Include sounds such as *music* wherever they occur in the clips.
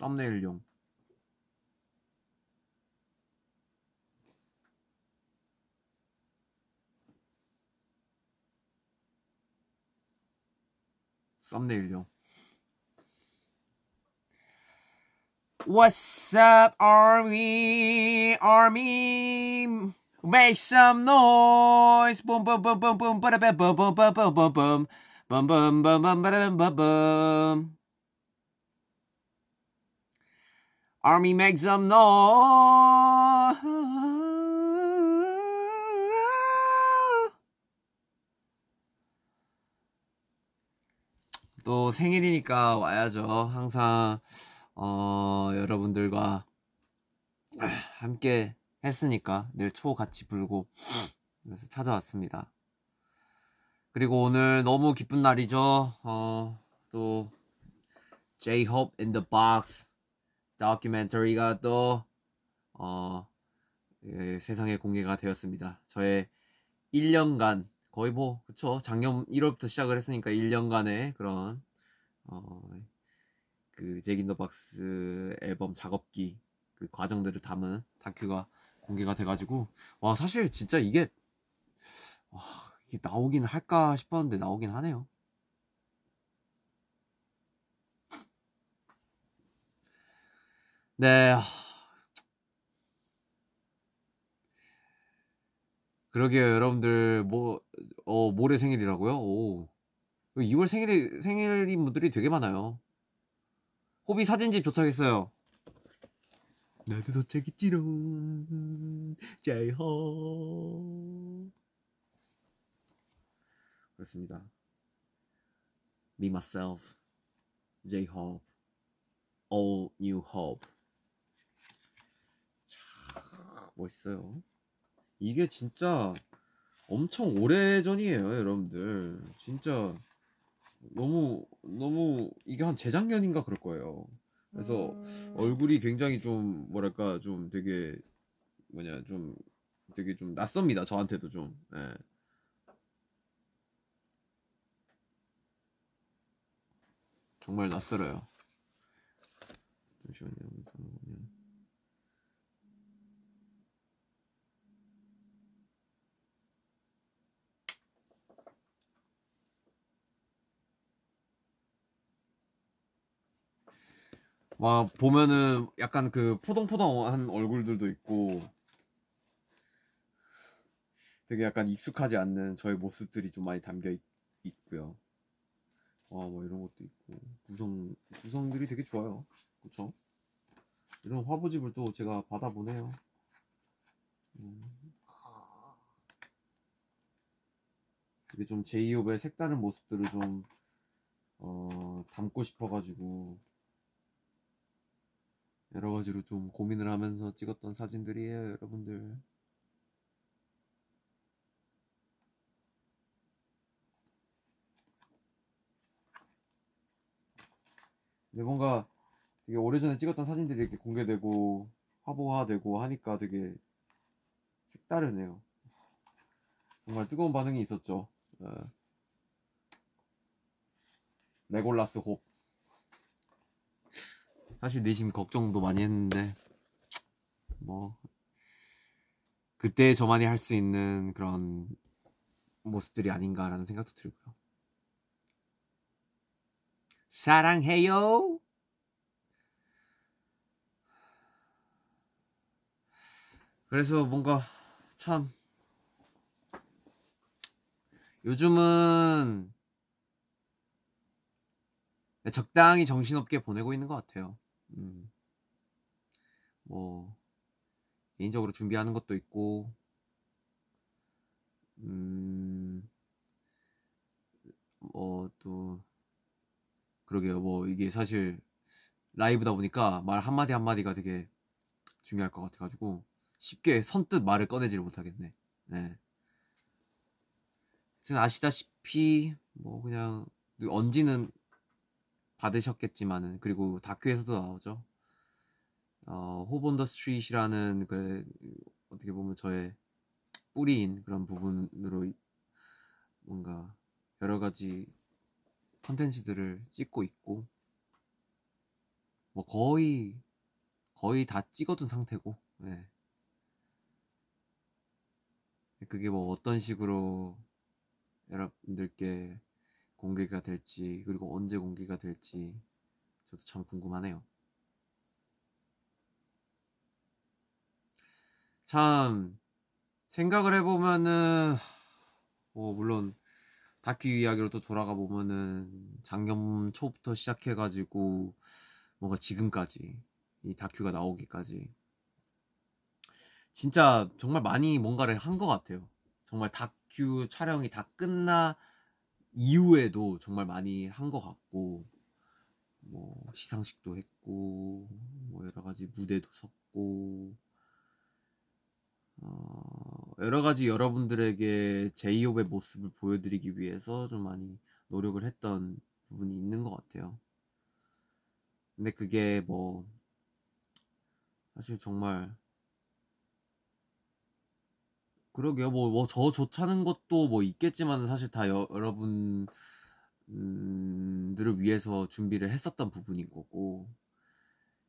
썸네일용 썸네일용 What's up, army? Army, make some noise. Boom, boom, boom, boom, boom, boom, boom, boom, boom, boom, boom, boom, boom, boom, boom, boom, boom, boom, Army, make some noise. 또 생일이니까 와야죠. 항상 어, 여러분들과 함께 했으니까 내일 초 같이 불고 그래서 찾아왔습니다. 그리고 오늘 너무 기쁜 날이죠. 어, 또 J-Hope in the Box 다큐멘터리가 또 어, 예, 세상에 공개가 되었습니다. 저의 1년간 거의 뭐 그쵸 작년 1월부터 시작을 했으니까 1년간의 그런 어, 그 제긴더 박스 앨범 작업기 그 과정들을 담은 다큐가 공개가 돼가지고 와 사실 진짜 이게 와 이게 나오긴 할까 싶었는데 나오긴 하네요. 네. 그러게요, 여러분들 뭐 어, 모레 생일이라고요? 오. 2월 생일이 생일인 분들이 되게 많아요. 호비 사진집 도착했어요. 나도 도착했지롱. 제이호. 그렇습니다. Me myself, J-Hope, All New Hope. 참 멋있어요. 이게 진짜 엄청 오래 전이에요, 여러분들. 진짜 너무 너무 이게 한 재작년인가 그럴 거예요. 그래서 음. 얼굴이 굉장히 좀 뭐랄까 좀 되게 뭐냐 좀 되게 좀 낯섭니다. 저한테도 좀. 예. 정말 낯설어요. 잠시만요. 와 보면은 약간 그 포동포동한 얼굴들도 있고 되게 약간 익숙하지 않는 저의 모습들이 좀 많이 담겨 있, 있고요. 와 뭐 이런 것도 있고 구성 구성들이 되게 좋아요. 그쵸? 이런 화보집을 또 제가 받아보네요. 음. 이게 좀 제이홉의 색다른 모습들을 좀 어, 담고 싶어가지고 여러 가지로 좀 고민을 하면서 찍었던 사진들이에요, 여러분들. 근데 뭔가 되게 오래전에 찍었던 사진들이 이렇게 공개되고 화보화되고 하니까 되게 색다르네요. 정말 뜨거운 반응이 있었죠. 예. 레골라스 홉. 사실 내심 걱정도 많이 했는데 뭐 그때 저만이 할 수 있는 그런 모습들이 아닌가라는 생각도 들고요. 사랑해요. 그래서 뭔가 참 요즘은 적당히 정신없게 보내고 있는 것 같아요. 음. 뭐 개인적으로 준비하는 것도 있고, 음, 뭐 또 그러게요. 뭐 이게 사실 라이브다 보니까 말 한마디 한마디가 되게 중요할 것 같아가지고 쉽게 선뜻 말을 꺼내지를 못하겠네. 네. 아시다시피 뭐 그냥 언지는 받으셨겠지만은 그리고 다큐에서도 나오죠. 어, 호본더 스트릿이라는 그 어떻게 보면 저의 뿌리인 그런 부분으로 뭔가 여러 가지 컨텐츠들을 찍고 있고 뭐 거의 거의 다 찍어둔 상태고 네. 그게 뭐 어떤 식으로 여러분들께 공개가 될지 그리고 언제 공개가 될지 저도 참 궁금하네요. 참 생각을 해보면은 뭐 물론 다큐 이야기로 또 돌아가 보면은 작년 초부터 시작해가지고 뭔가 지금까지 이 다큐가 나오기까지 진짜 정말 많이 뭔가를 한 것 같아요. 정말 다큐 촬영이 다 끝나 이후에도 정말 많이 한 것 같고 뭐 시상식도 했고 뭐 여러 가지 무대도 섰고 어, 여러 가지 여러분들에게 제이홉의 모습을 보여드리기 위해서 좀 많이 노력을 했던 부분이 있는 것 같아요. 근데 그게 뭐 사실 정말 그러게요. 뭐, 뭐, 저 좋다는 것도 뭐 있겠지만 사실 다 여, 여러분, 음,들을 위해서 준비를 했었던 부분인 거고.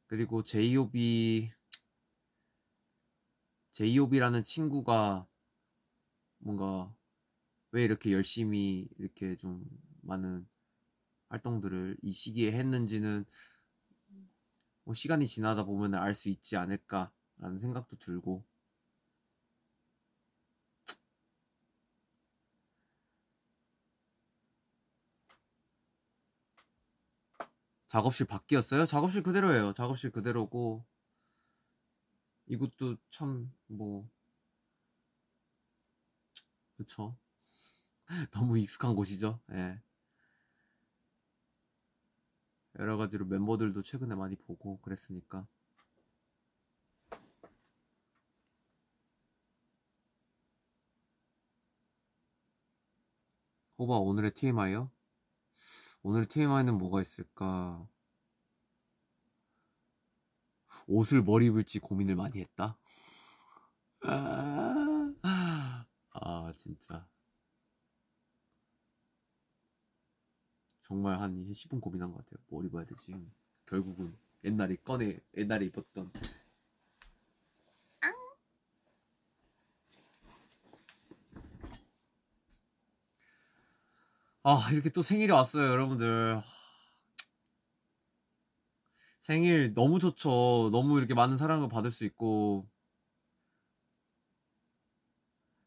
그리고 제이홉이, 제이홉이라는 친구가 뭔가 왜 이렇게 열심히 이렇게 좀 많은 활동들을 이 시기에 했는지는 뭐 시간이 지나다 보면 알 수 있지 않을까라는 생각도 들고 작업실 바뀌었어요? 작업실 그대로예요. 작업실 그대로고 이것도 참 뭐 그쵸 *laughs* 너무 익숙한 곳이죠. 예. 여러 가지로 멤버들도 최근에 많이 보고 그랬으니까. 호바 오늘의 TMI요? 오늘 TMI는 뭐가 있을까? 옷을 뭘 입을지 고민을 많이 했다. *laughs* 아, 진짜. 정말 한 10분 고민한 것 같아요. 뭘 입어야 되지? 결국은 옛날에 꺼내, 옛날에 입었던 아, 이렇게 또 생일이 왔어요, 여러분들. 생일 너무 좋죠. 너무 이렇게 많은 사랑을 받을 수 있고,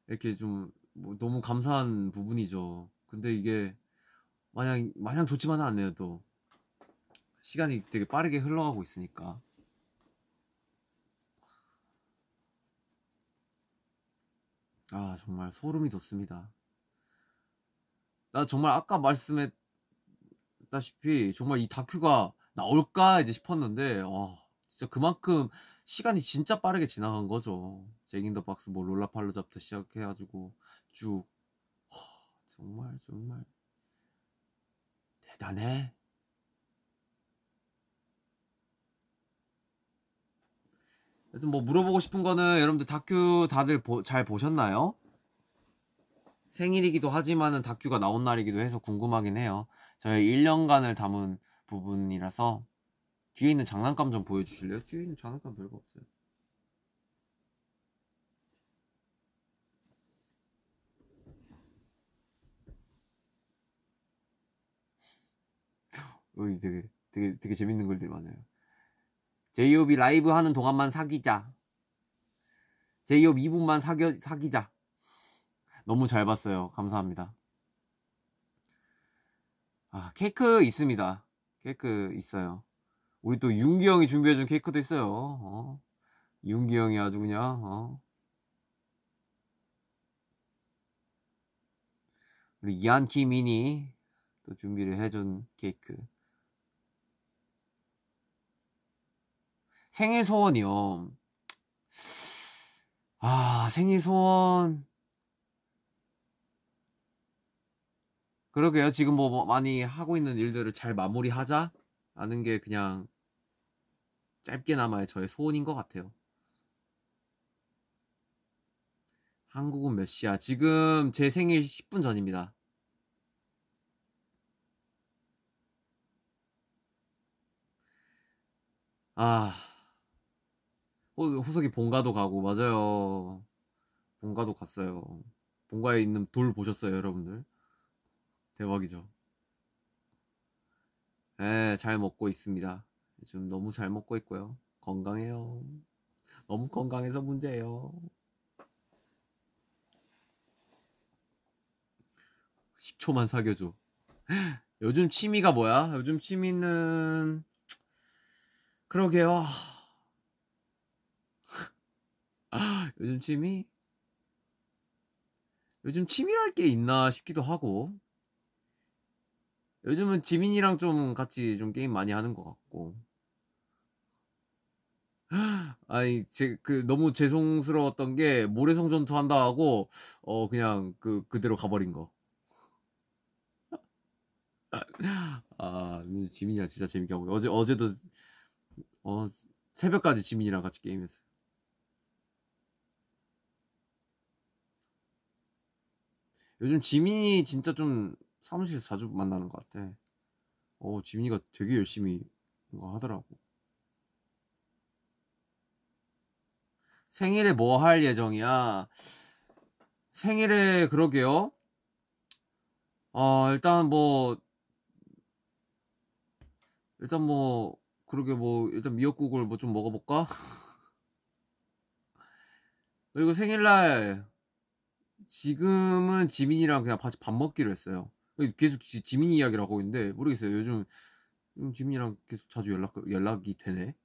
이렇게 좀, 뭐 너무 감사한 부분이죠. 근데 이게, 마냥, 마냥 좋지만은 않네요, 또. 시간이 되게 빠르게 흘러가고 있으니까. 아, 정말 소름이 돋습니다. 나 정말 아까 말씀했다시피 정말 이 다큐가 나올까 이제 싶었는데 와 진짜 그만큼 시간이 진짜 빠르게 지나간 거죠. 잭인 더 박스 뭐 롤라팔로잡부터 시작해가지고 쭉 와, 정말 정말 대단해. 하여튼 뭐 물어보고 싶은 거는 여러분들 다큐 다들 보, 잘 보셨나요? 생일이기도 하지만은 다큐가 나온 날이기도 해서 궁금하긴 해요. 저희 1년간을 담은 부분이라서 뒤에 있는 장난감 좀 보여주실래요? 뒤에 있는 장난감 별거 없어요. *laughs* 여기 되게 되게 되게 재밌는 글들이 많아요. 제이홉이 라이브 하는 동안만 사귀자. 제이홉 2분만 사겨, 사귀자. 너무 잘 봤어요. 감사합니다. 아, 케이크 있습니다. 케이크 있어요. 우리 또 윤기 형이 준비해준 케이크도 있어요. 어. 윤기 형이 아주 그냥, 어. 우리 이안 키민이 또 준비를 해준 케이크. 생일 소원이요. 아, 생일 소원. 그러게요. 지금 뭐, 뭐 많이 하고 있는 일들을 잘 마무리하자. 라는 게 그냥 짧게나마의 저의 소원인 것 같아요. 한국은 몇 시야? 지금 제 생일 10분 전입니다. 아 호, 호석이 본가도 가고 맞아요 본가도 갔어요 본가에 있는 돌 보셨어요 여러분들 대박이죠. 네, 잘 먹고 있습니다. 요즘 너무 잘 먹고 있고요. 건강해요. 너무 건강해서 문제예요. 10초만 사겨줘. *laughs* 요즘 취미가 뭐야? 요즘 취미는 그러게요. *laughs* 요즘 취미? 요즘 취미랄 게 있나 싶기도 하고 요즘은 지민이랑 좀 같이 좀 게임 많이 하는 것 같고 *gasps* 아니 제 그 너무 죄송스러웠던 게 모래성 전투 한다 하고 어 그냥 그 그대로 가버린 거. *laughs* 아 지민이랑 진짜 재밌게 하고 어제 어제도 어 새벽까지 지민이랑 같이 게임했어요. 요즘 지민이 진짜 좀 사무실에서 자주 만나는 것 같아. 어 지민이가 되게 열심히 뭔가 하더라고. 생일에 뭐 할 예정이야? 생일에 그러게요. 어 일단 뭐 일단 뭐 그러게 뭐 일단 미역국을 뭐 좀 먹어볼까? *laughs* 그리고 생일날 지금은 지민이랑 그냥 같이 밥 먹기로 했어요. 계속 지, 지민 이야기를 하고 있는데 모르겠어요. 요즘 지민이랑 계속 자주 연락 연락이 되네.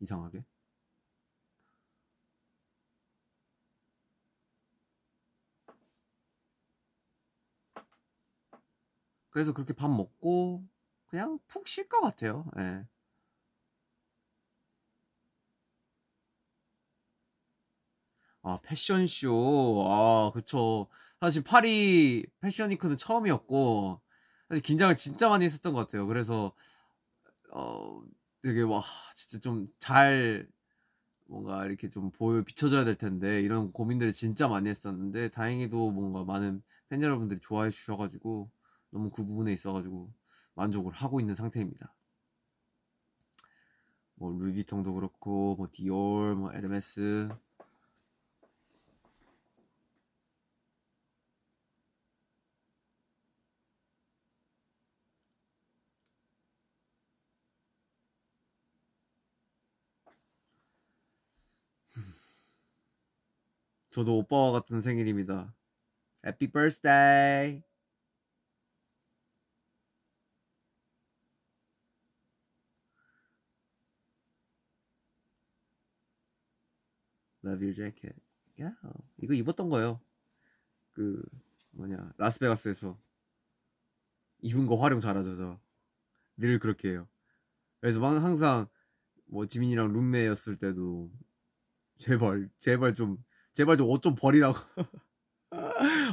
이상하게. 그래서 그렇게 밥 먹고 그냥 푹 쉴 것 같아요. 예. 아, 패션쇼. 아, 그쵸. 사실 파리 패션위크는 처음이었고, 사실 긴장을 진짜 많이 했었던 것 같아요. 그래서, 어, 되게, 와, 진짜 좀 잘, 뭔가 이렇게 좀 보여, 비춰줘야 될 텐데, 이런 고민들을 진짜 많이 했었는데, 다행히도 뭔가 많은 팬 여러분들이 좋아해 주셔가지고, 너무 그 부분에 있어가지고, 만족을 하고 있는 상태입니다. 뭐, 루이비통도 그렇고, 뭐, 디올, 뭐, 에르메스, 저도 오빠와 같은 생일입니다. 해피 버스데이. Love your jacket. 야, 이거 입었던 거예요. 그 뭐냐 라스베가스에서 입은 거 활용 잘하죠 저. 늘 그렇게 해요. 그래서 항상 뭐 지민이랑 룸메였을 때도 제발 제발 좀 제발 좀 옷 좀 버리라고. *laughs*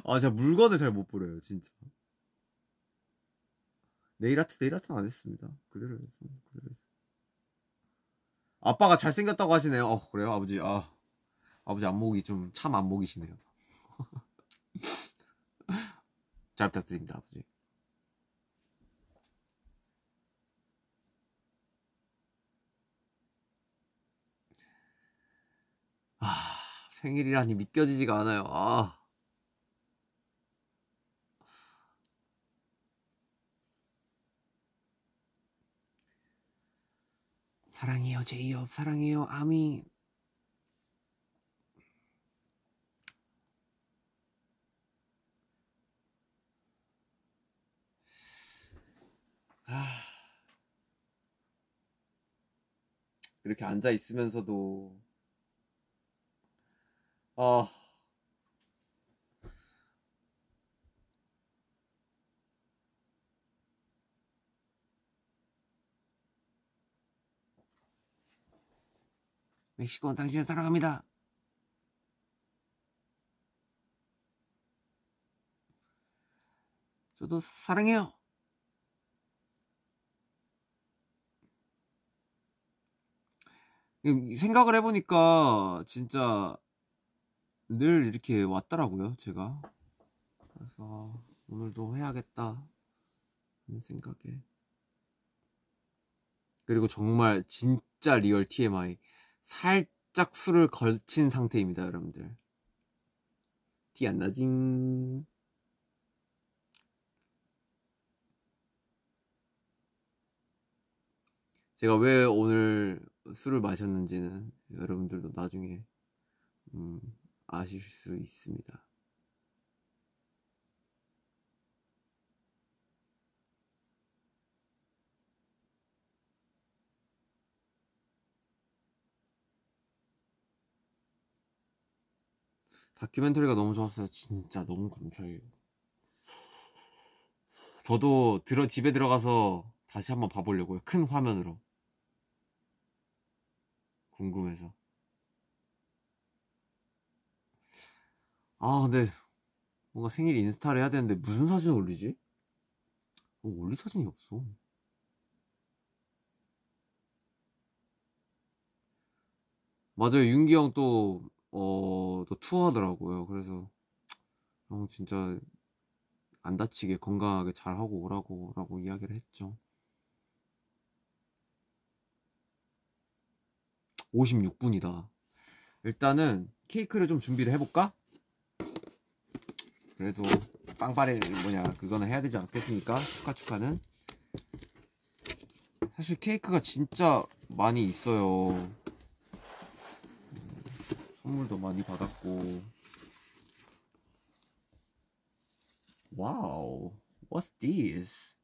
아, 제가 물건을 잘 못 버려요, 진짜. 네일 아트, 네일 아트는 안 했습니다. 그대로 했어, 그대로 했어. 아빠가 잘생겼다고 하시네요. 어, 그래요, 아버지. 아, 아버지 안목이 좀 참 안목이시네요. *laughs* 잘 부탁드립니다, 아버지. 아. 생일이라니 믿겨지지가 않아요. 아. 사랑해요, 제이홉. 사랑해요, 아미. 아. 이렇게 앉아 있으면서도 어. 멕시코 당신을 사랑합니다. 저도 사랑해요. 생각을 해보니까 진짜 늘 이렇게 왔더라고요, 제가. 그래서 오늘도 해야겠다 하는 생각에 그리고 정말 진짜 real TMI. 살짝 술을 걸친 상태입니다, 여러분들. 티 안 나징. 제가 왜 오늘 술을 마셨는지는 여러분들도 나중에 음, 아실 수 있습니다. 다큐멘터리가 너무 좋았어요. 진짜 너무 감사해요. 저도 들어 집에 들어가서 다시 한번 봐보려고요. 큰 화면으로. 궁금해서. 아, 근데 뭔가 생일 인스타를 해야 되는데 무슨 사진 올리지? 어, 올릴 사진이 없어. 맞아요. 윤기 형 또, 어, 또 투어하더라고요. 그래서, 형 진짜 안 다치게 건강하게 잘 하고 오라고, 라고 이야기를 했죠. 56분이다. 일단은 케이크를 좀 준비를 해볼까? 그래도 빵빠레 뭐냐 그거는 해야 되지 않겠습니까? 축하 축하는 사실 케이크가 진짜 많이 있어요. 선물도 많이 받았고 와우 What's this?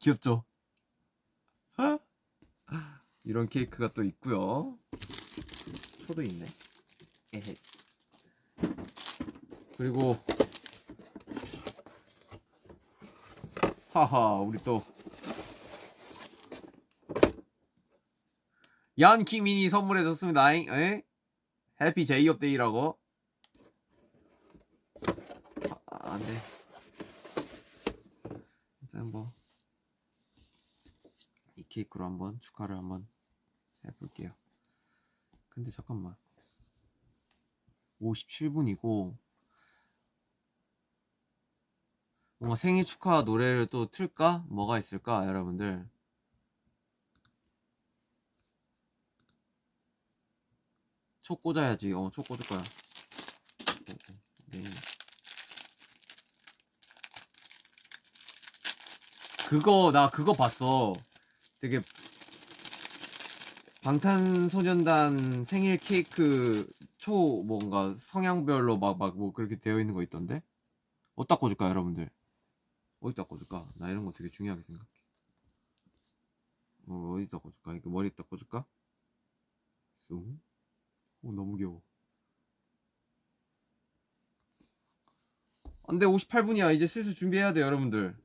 귀엽죠? 이런 케이크가 또 있고요. 초도 있네. 에헤. 그리고 하하 우리 또 얀키민이 선물해줬습니다. 에? 해피 제이업 데이라고. 아, 안 돼. 일단 뭐. 이 케이크로 한번 축하를 한번 해볼게요. 근데 잠깐만. 57분이고, 뭔가 생일 축하 노래를 또 틀까? 뭐가 있을까, 여러분들? 초 꽂아야지. 어, 초 꽂을 거야. 네. 그거, 나 그거 봤어. 되게 방탄소년단 생일 케이크 초 뭔가 성향별로 막 막 뭐 그렇게 되어 있는 거 있던데? 어디다 꽂을까 여러분들? 어디다 꽂을까? 나 이런 거 되게 중요하게 생각해. 어, 어디다 꽂을까? 이거 머리에다 꽂을까? 쑥. 오, 너무 귀여워. 안돼 58분이야. 이제 슬슬 준비해야 돼 여러분들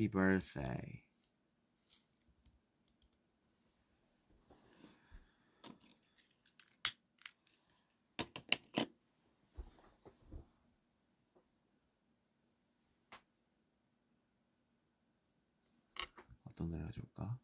Happy birthday. 어떤 노래가 좋을까?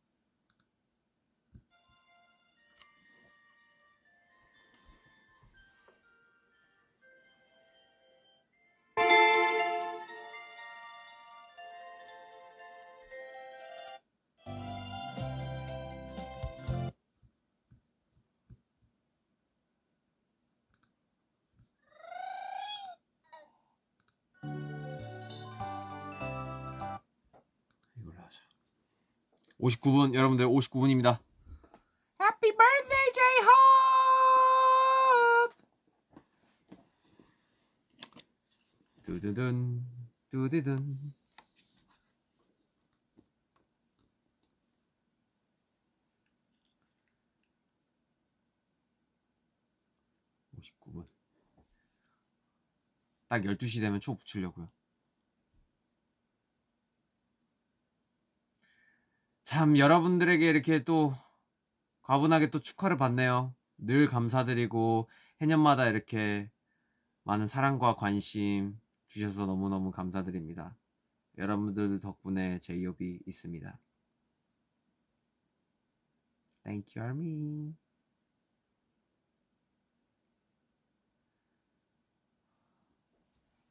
59분 여러분들 59분입니다. Happy birthday, J-Hope! 두두둔 두두둔 (59분) 딱 12시 되면 초 붙이려고요 참 여러분들에게 이렇게 또 과분하게 또 축하를 받네요. 늘 감사드리고 해년마다 이렇게 많은 사랑과 관심 주셔서 너무너무 감사드립니다. 여러분들 덕분에 제이홉이 있습니다. Thank you, Army.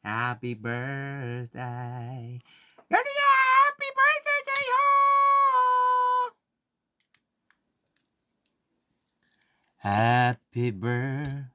Happy birthday. Birthday, Happy birthday.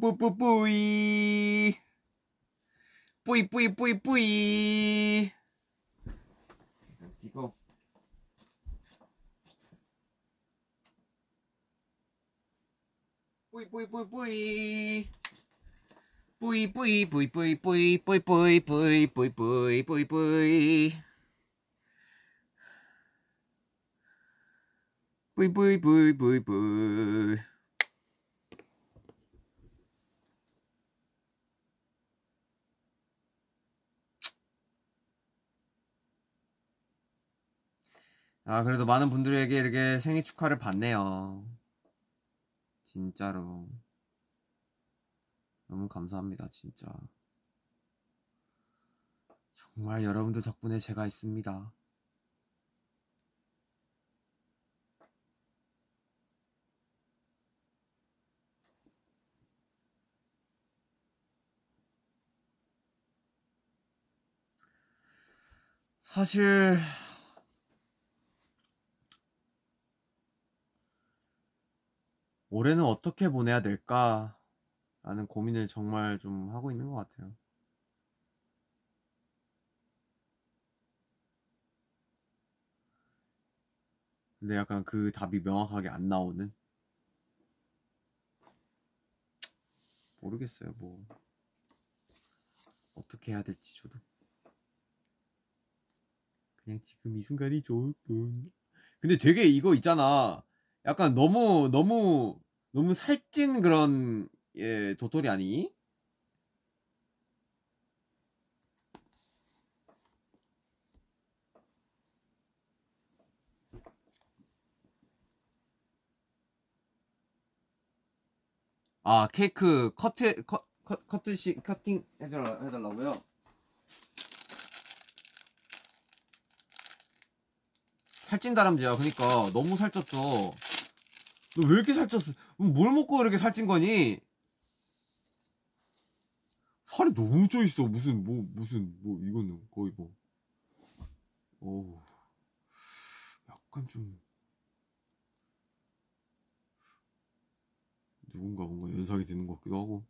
뿌뿌뿌뿌이! 뿌이 뿌이 뿌이 뿌이! 이거 뿌이 뿌이 뿌이 뿌이 뿌이 뿌이 뿌이 아, 그래도 많은 분들에게 이렇게 생일 축하를 받네요. 진짜로. 너무 감사합니다, 진짜. 정말 여러분들 덕분에 제가 있습니다. 사실 올해는 어떻게 보내야 될까? 라는 고민을 정말 좀 하고 있는 것 같아요. 근데 약간 그 답이 명확하게 안 나오는? 모르겠어요, 뭐. 어떻게 해야 될지 저도. 그냥 지금 이 순간이 좋을 뿐. 근데 되게 이거 있잖아. 약간 너무 너무 너무 살찐 그런 예 도토리 아니? 아 케이크 커트 컷, 컷 커트시 커팅 해달라 해달라고요? 살찐 다람쥐야. 그니까 너무 살쪘죠. 너 왜 이렇게 살쪘어? 음, 뭘 먹고 이렇게 살찐 거니? 살이 너무 쪄 있어. 무슨 뭐 무슨 뭐 이거는 거의 뭐. 오. 약간 좀 누군가 뭔가 연상이 드는 것 같기도 하고.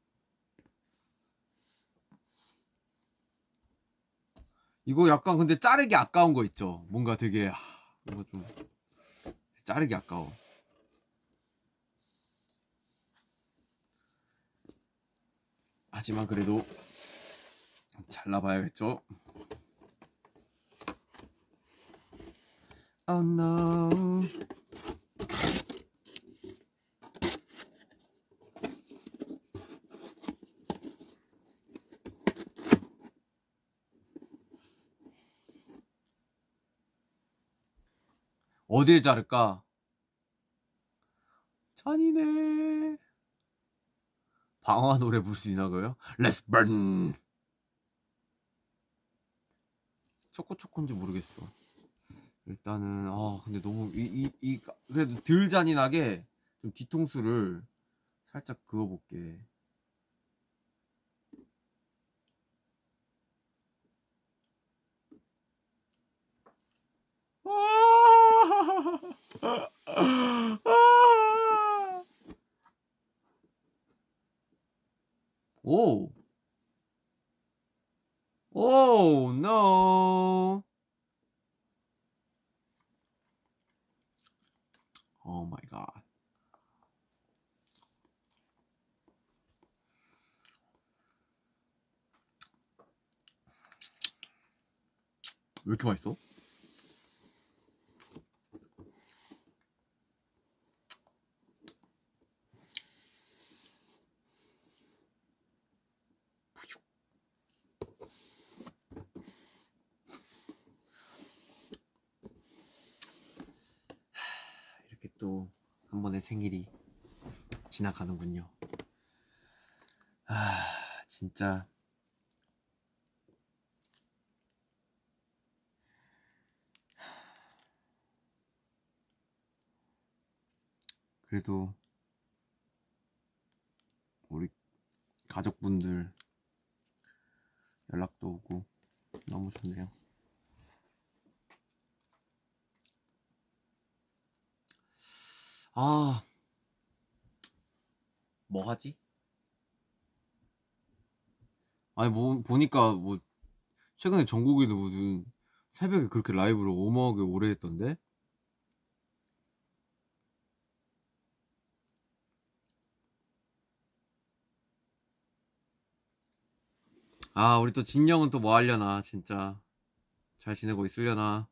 이거 약간 근데 자르기 아까운 거 있죠. 뭔가 되게 하, 뭔가 좀 자르기 아까워. 하지만 그래도 잘라봐야겠죠. Oh no. 어딜 자를까? 방화 노래 부를 수 있나고요? Let's burn. 초코초코인지 모르겠어. 일단은 아 근데 너무 이이이 그래도 덜 잔인하게 좀 뒤통수를 살짝 그어볼게. *laughs* 오. 오, no. Oh my god. 왜 이렇게 맛있어? 또 한 번의 생일이 지나가는군요. 아, 진짜. 그래도 우리 가족분들 연락도 오고 너무 좋네요. 아, 뭐 하지? 아니, 뭐, 보니까 뭐, 최근에 전국에도 무슨 새벽에 그렇게 라이브를 어마하게 오래 했던데? 아, 우리 또 진영은 또 뭐 하려나, 진짜. 잘 지내고 있으려나.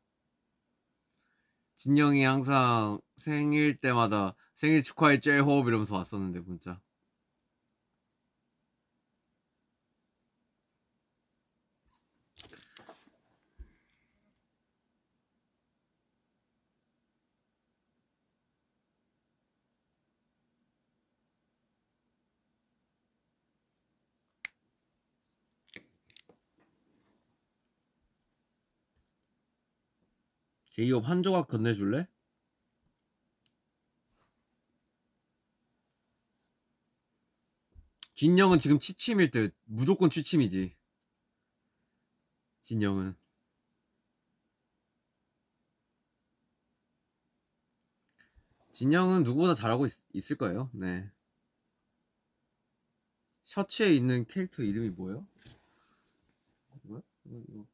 진영이 항상 생일 때마다 생일 축하해 째호흡 이러면서 왔었는데, 문자. 제이홉 한 조각 건네줄래? 진영은 지금 취침일 때 무조건 취침이지. 진영은. 진영은 누구보다 잘하고 있, 을 거예요. 네. 셔츠에 있는 캐릭터 이름이 뭐예요? 이거 이거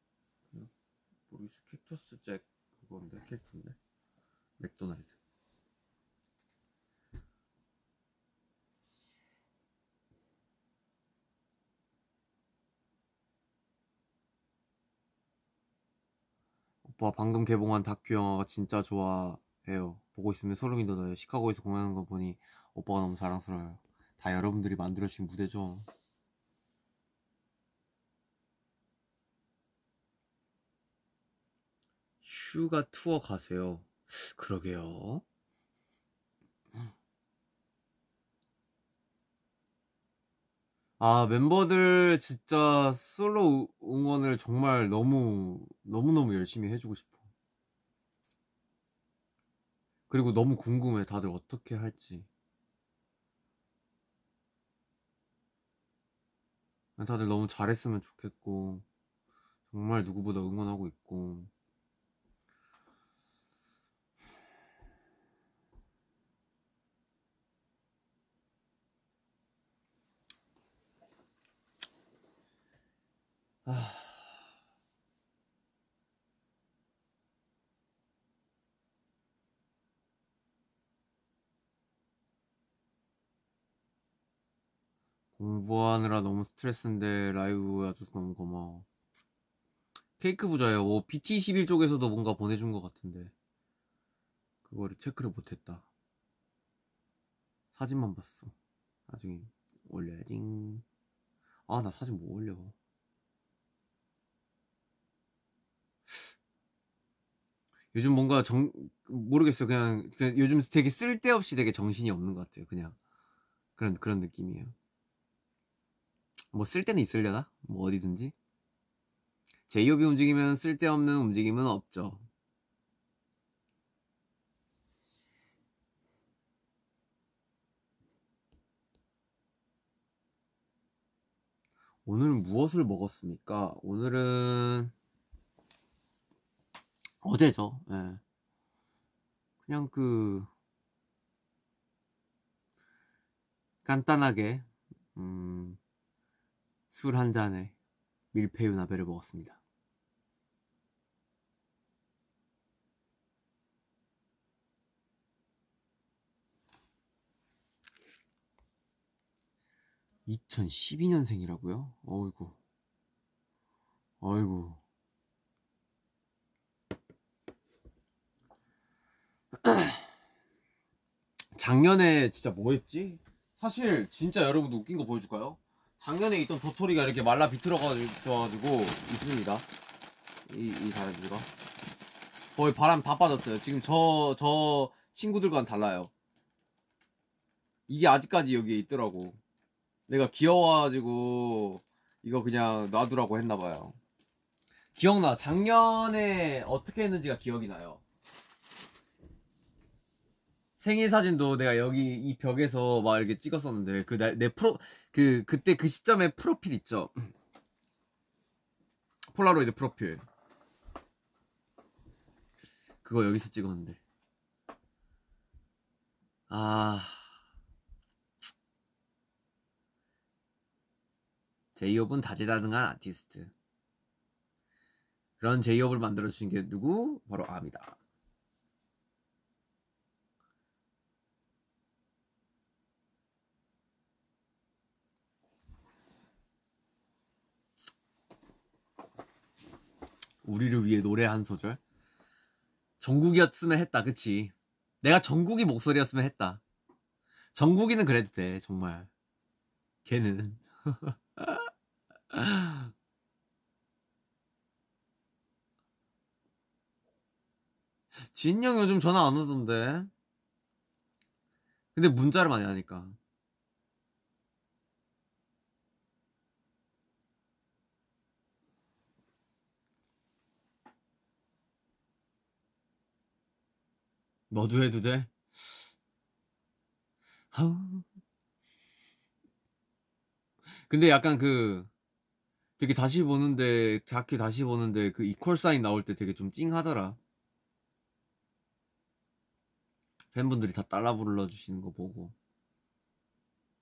그냥 모르겠어. 캡터스 잭 그건데 캐릭터인데 맥도날드. 오빠 방금 개봉한 다큐 영화가 진짜 좋아해요. 보고 있으면 소름이 돋아요. 시카고에서 공연하는 거 보니 오빠가 너무 자랑스러워요. 다 여러분들이 만들어주신 무대죠. 휴가 투어 가세요. 그러게요. 아, 멤버들 진짜 솔로 응원을 정말 너무, 너무너무 열심히 해주고 싶어. 그리고 너무 궁금해. 다들 어떻게 할지. 다들 너무 잘했으면 좋겠고, 정말 누구보다 응원하고 있고. 아. 공부하느라 너무 스트레스인데 라이브 와줘서 너무 고마워. 케이크 부자예요. 오, BT21 쪽에서도 뭔가 보내준 것 같은데 그거를 체크를 못했다. 사진만 봤어. 나중에 올려야지. 아, 나 사진 못 올려. 요즘 뭔가 정 모르겠어요. 그냥, 그냥 요즘 되게 쓸데없이 되게 정신이 없는 것 같아요. 그냥 그런 그런 느낌이에요. 뭐 쓸 때는 있으려나? 뭐 어디든지. 제이홉이 움직이면 쓸데없는 움직임은 없죠. 오늘 무엇을 먹었습니까? 오늘은 어제죠. 예. 그냥 그 간단하게 음, 술 한 잔에 밀푀유 나베를 먹었습니다. (2012년생이라고요) 어이구 어이구 *clears throat* 작년에 진짜 뭐 했지? 사실 진짜 여러분 웃긴 거 보여줄까요? 작년에 있던 도토리가 이렇게 말라 비틀어가지고 있습니다. 이, 이 다람쥐가. 거의 바람 다 빠졌어요. 지금 저, 저 친구들과는 달라요. 이게 아직까지 여기에 있더라고. 내가 귀여워가지고 이거 그냥 놔두라고 했나봐요. 기억나. 작년에 어떻게 했는지가 기억이 나요. 생일 사진도 내가 여기 이 벽에서 막 이렇게 찍었었는데 그 내 프로 그 그때 그 시점에 프로필 있죠. *laughs* 폴라로이드 프로필. 그거 여기서 찍었는데. 아. 제이홉은 다재다능한 아티스트. 그런 제이홉을 만들어주신 게 누구? 바로 아입니다. 우리를 위해 노래 한 소절. 정국이었으면 했다, 그치? 내가 정국이 목소리였으면 했다. 정국이는 그래도 돼, 정말. 걔는. *laughs* 진영 요즘 전화 안 오던데. 근데 문자를 많이 하니까. 너도 해도 돼? 근데 약간 그 되게 다시 보는데 다큐 다시 보는데 그 이퀄 사인 나올 때 되게 좀 찡하더라. 팬분들이 다 따라 불러주시는 거 보고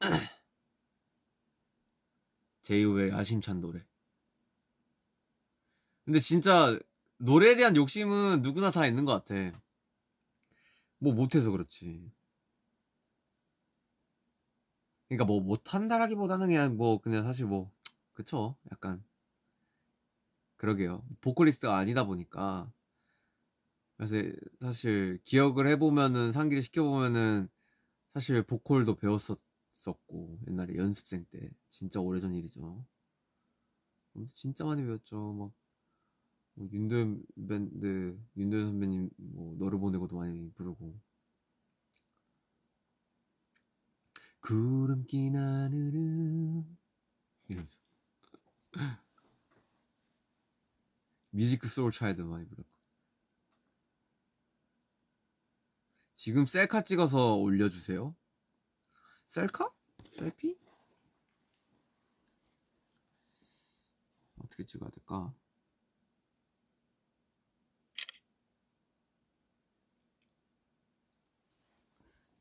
*clears throat* 제이홉의 야심찬 노래. 근데 진짜 노래에 대한 욕심은 누구나 다 있는 것 같아. 뭐 못해서 그렇지. 그러니까 뭐 못한다라기보다는 그냥 뭐 그냥 사실 뭐 그쵸? 약간 그러게요. 보컬리스트가 아니다 보니까. 그래서 사실 기억을 해보면은 상기를 시켜보면은 사실 보컬도 배웠었었고 옛날에 연습생 때. 진짜 오래전 일이죠. 진짜 많이 배웠죠. 막 뭐 윤도현 밴드 윤도현 선배님 뭐 너를 보내고도 많이 부르고 구름 낀 하늘은 이러면서 뮤직 소울 차이드 많이 불렀고 지금 셀카 찍어서 올려주세요 셀카? 셀피? 어떻게 찍어야 될까?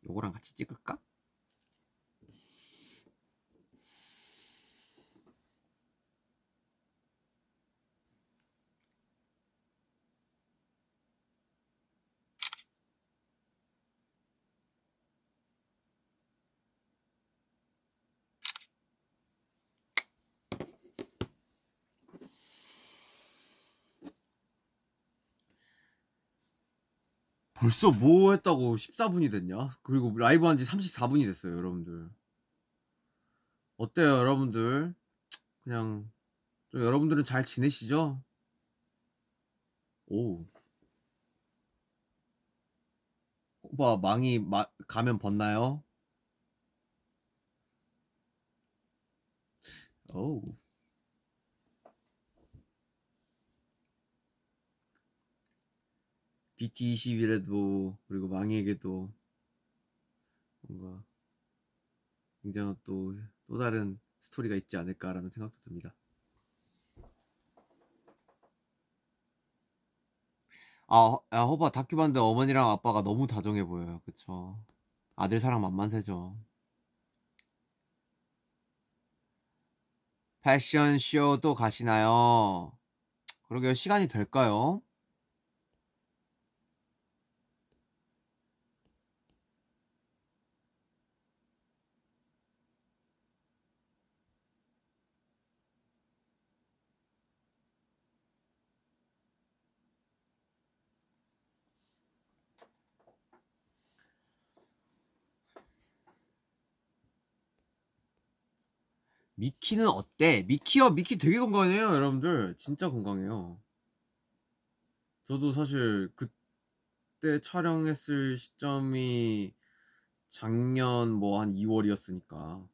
요거랑 같이 찍을까? 벌써 뭐 했다고 14분이 됐냐? 그리고 라이브 한 지 34분이 됐어요, 여러분들. 어때요, 여러분들? 그냥 좀 여러분들은 잘 지내시죠? 오. 오빠 망이 마, 가면 벗나요? 오 BT21에도 그리고 망이에게도 뭔가 굉장한 또, 또 다른 스토리가 있지 않을까라는 생각도 듭니다. 아, 야, 허봐 다큐 봤는데 어머니랑 아빠가 너무 다정해 보여요. 그쵸? 아들 사랑 만만세죠. 패션쇼 또 가시나요? 그러게요. 시간이 될까요? 미키는 어때? 미키요, 미키 되게 건강해요, 여러분들. 진짜 건강해요. 저도 사실 그때 촬영했을 시점이 작년 뭐 한 2월이었으니까.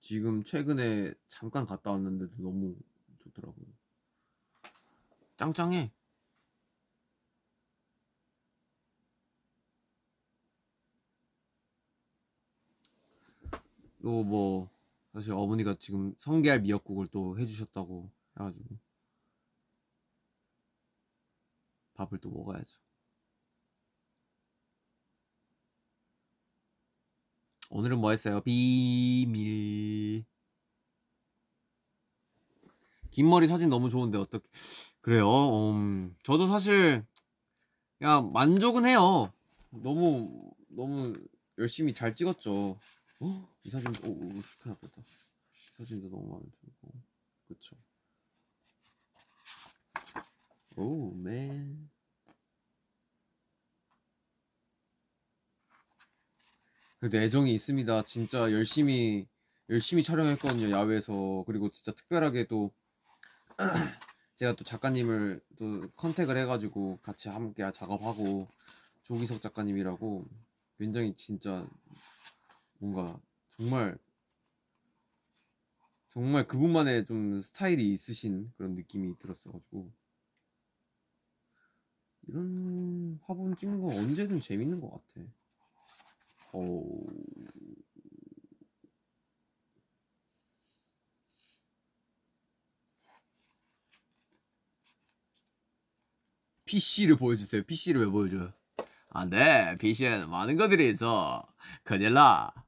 지금 최근에 잠깐 갔다 왔는데도 너무 좋더라고요. 짱짱해. 또뭐 사실 어머니가 지금 성게알 미역국을 또 해주셨다고 해가지고 밥을 또 먹어야죠. 오늘은 뭐 했어요? 비밀. 긴 머리 사진 너무 좋은데 어떻게 그래요? 음, 저도 사실 그냥 만족은 해요. 너무 너무 열심히 잘 찍었죠. 어? 이 사진 오, 오 큰일 났다. 이 사진도 너무 마음에 들고 그쵸. 오 맨. 그래도 애정이 있습니다. 진짜 열심히 열심히 촬영했거든요 야외에서 그리고 진짜 특별하게 또 *clears throat* 제가 또 작가님을 또 컨택을 해가지고 같이 함께 작업하고 조기석 작가님이라고 굉장히 진짜 뭔가 정말 정말 그분만의 좀 스타일이 있으신 그런 느낌이 들었어가지고 이런 화분 찍는 거 언제든 재밌는 것 같아. 어... PC를 보여주세요. PC를 왜 보여줘요? 안 돼. PC에는 많은 것들이 있어. 큰일 나.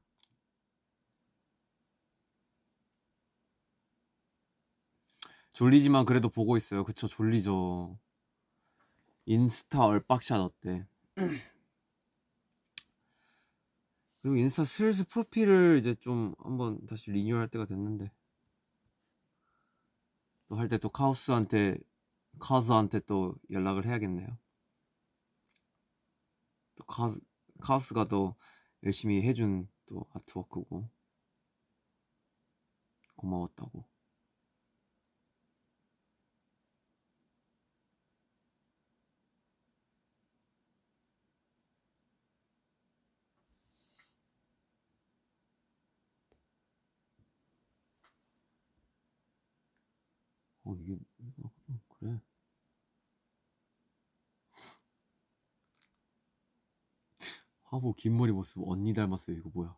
졸리지만 그래도 보고 있어요. 그쵸, 졸리죠. 인스타 얼빡샷 어때? *clears throat* 그리고 인스타 슬슬 프로필을 이제 좀 한번 다시 리뉴얼 할 때가 됐는데. 또 할 때 또 카우스한테, 카우스한테 또 연락을 해야겠네요. 또 카우스, 카우스가 또 열심히 해준 또 아트워크고. 고마웠다고. 어, 이게, 좀 그래. 화보 긴 머리 모습 언니 닮았어요. 이거 뭐야?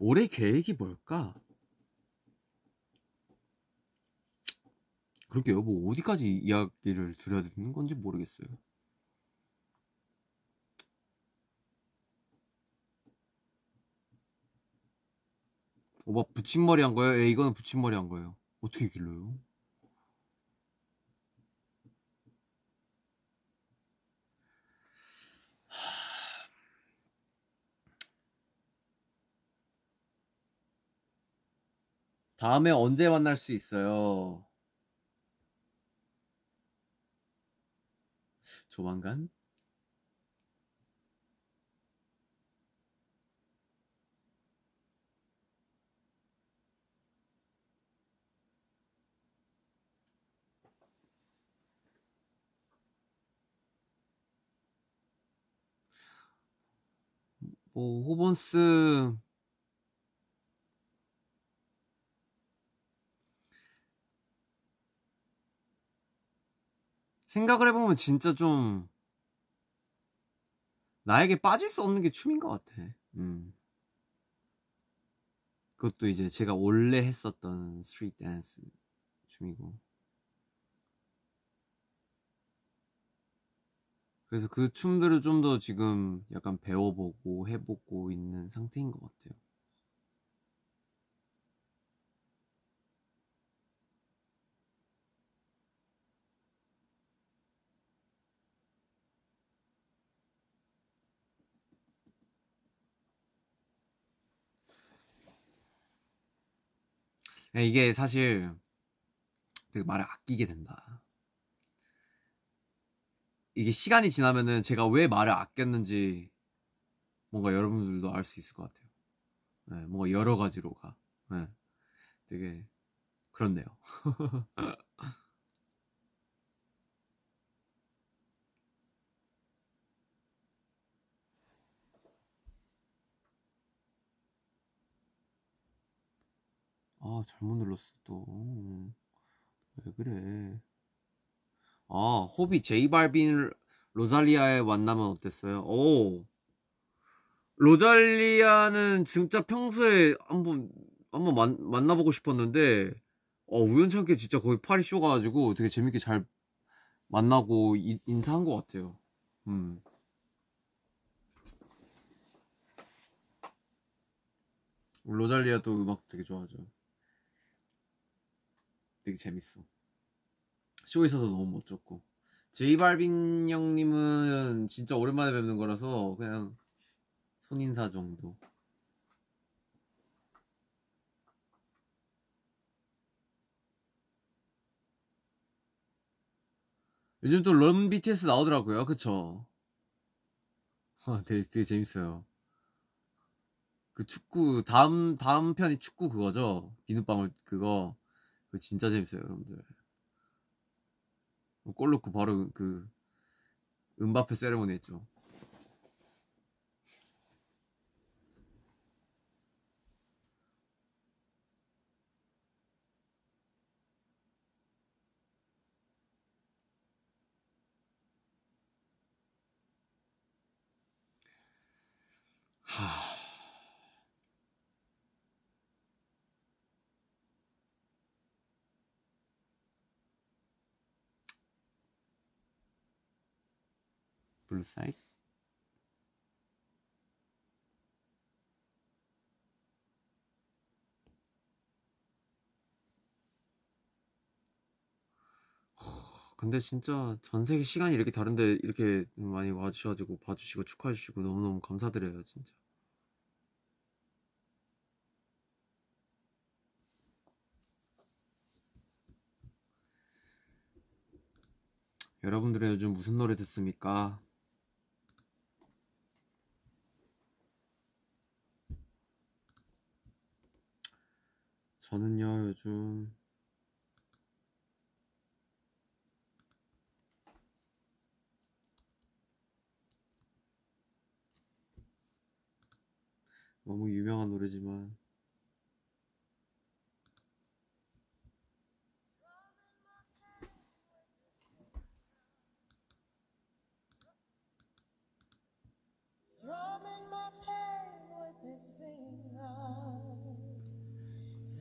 올해 계획이 뭘까? 그렇게요. 뭐 어디까지 이야기를 드려야 되는 건지 모르겠어요. 오빠 붙임머리 한 거예요? 예, 이거는 붙임머리 한 거예요. 어떻게 길러요? 다음에 언제 만날 수 있어요? 조만간? 뭐 호번스 생각을 해보면 진짜 좀 나에게 빠질 수 없는 게 춤인 것 같아. 음. 그것도 이제 제가 원래 했었던 street dance 춤이고. 그래서 그 춤들을 좀 더 지금 약간 배워보고 해보고 있는 상태인 것 같아요. 네, 이게 사실 되게 말을 아끼게 된다. 이게 시간이 지나면은 제가 왜 말을 아꼈는지 뭔가 여러분들도 알 수 있을 것 같아요. 네, 뭔가 여러 가지로가. 네, 되게 그렇네요. *laughs* 아, 잘못 눌렀어, 또. 왜 그래. 아, 호비 제이발빈 로잘리아에 만나면 어땠어요? 오. 로잘리아는 진짜 평소에 한번 한번 만, 만나보고 싶었는데 어, 우연찮게 진짜 거기 파리 쇼 가가지고 되게 재밌게 잘 만나고 이- 인사한 것 같아요. 음. 로잘리아도 음악 되게 좋아하죠. 되게 재밌어. 쇼에서도 너무 멋졌고. 제이발빈 형님은 진짜 오랜만에 뵙는 거라서 그냥 손인사 정도. 요즘 또 런 BTS 나오더라고요. 그쵸? 아, 되게, 되게 재밌어요. 그 축구, 다음, 다음 편이 축구 그거죠? 비눗방울 그거. 그거 진짜 재밌어요, 여러분들. 골 넣고 바로 그, 은바페 세레모니 했죠. Blue Side? *sighs* 근데 진짜 전 세계 시간이 이렇게 다른데 이렇게 많이 와주셔가지고 봐주시고 축하해주시고 너무너무 감사드려요 진짜 여러분들은 요즘 무슨 노래 듣습니까? 저는요 요즘 너무 유명한 노래지만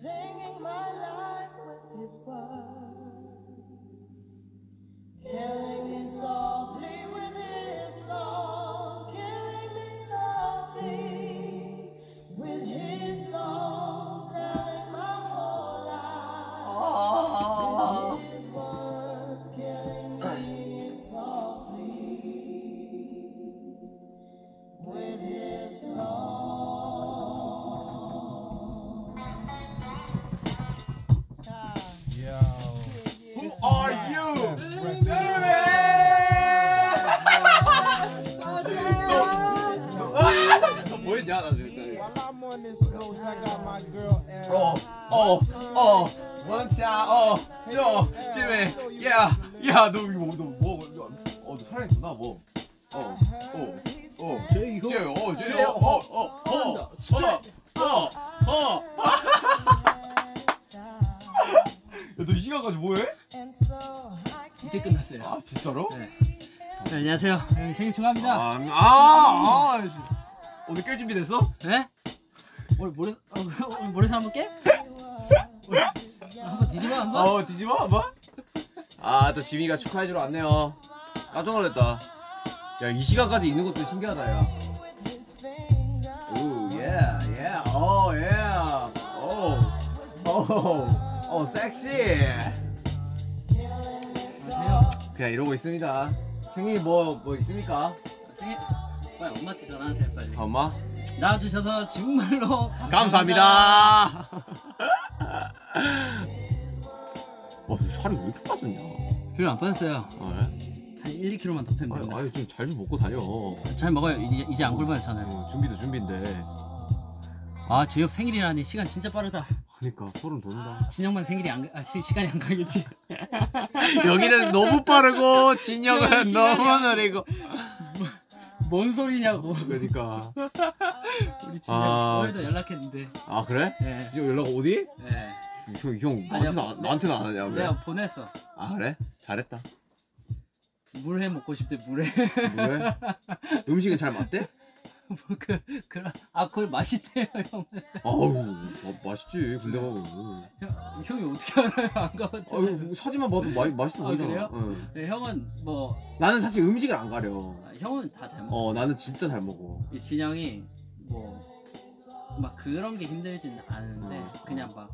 singing my life with his words, killing me softly 어, 어어어 원차 어저 찜에 야 야 너 이거 뭐 너 뭐 어너 살아있구나 뭐 어 어어 제이 어 제이 어 제이 어어 어, 어, 어. *laughs* 야너 이 시간까지 뭐해? 이제 끝났어요. 아 진짜로? 네. 네, 안녕하세요. 네, 생일 축하합니다. 아, 아, 아 씨. 오늘 깰 준비 됐어? 네? 오늘 모래 어, 오늘 *laughs* 모래사 한번 깨? 한번 뒤집어 한번. 어 뒤집어 한번. 아또 지민이가 축하해주러 왔네요. 깜짝 놀랐다. 야이 시간까지 있는 것도 신기하다 야. 오 예, 예, 오 예, 오, 오, 오 섹시. 그냥 이러고 있습니다. 생일 뭐뭐 있습니까? 생일 빨리 엄마한테 전화하세요 빨리. 엄마 나와주셔서 정말로 감사합니다. *laughs* 와 살이 왜 이렇게 빠졌냐? 별로 안 빠졌어요. 어, 한 1, 2kg만 더 빼면 아니, 됩니다. 아니 좀잘 좀 먹고 다녀. 잘 먹어요. 이제, 이제 안 저는. 어, 준비도 준비인데. 아 제협 생일이라니 시간 진짜 빠르다. 그러니까 소름 돋는다. 진영만 생일이 안, 가- 아, 시, 시간이 안 가겠지. *laughs* 여기는 너무 빠르고 진영은 시간이 너무. 느리고. 뭔 소리냐고. 그러니까. *laughs* 우리 진영 아, 오늘도 진짜. 연락했는데. 아 그래? 네. 진영 연락 어디? 네. 형, 형 나한테는 안- 나한테는 안 하냐? 왜? 내가 보냈어. 아 그래? 잘했다. 물회 먹고 싶대 물회. 왜? *laughs* 음식은 잘 맞대? 그 그런 아 그걸 맛있대요 형. 아우 마, 맛있지 군대 가면. 형 형이 어떻게 알아요 안 가봤잖아요. 아유 뭐 사진만 봐도 마, 맛있어 아, 보이잖아. 응. 네, 형은 뭐 나는 사실 음식을 안 가려. 아, 형은 다 잘 먹어. 어 나는 진짜 잘 먹어. 이 진영이 뭐 막 그런 게 힘들진 않은데 어, 그냥 막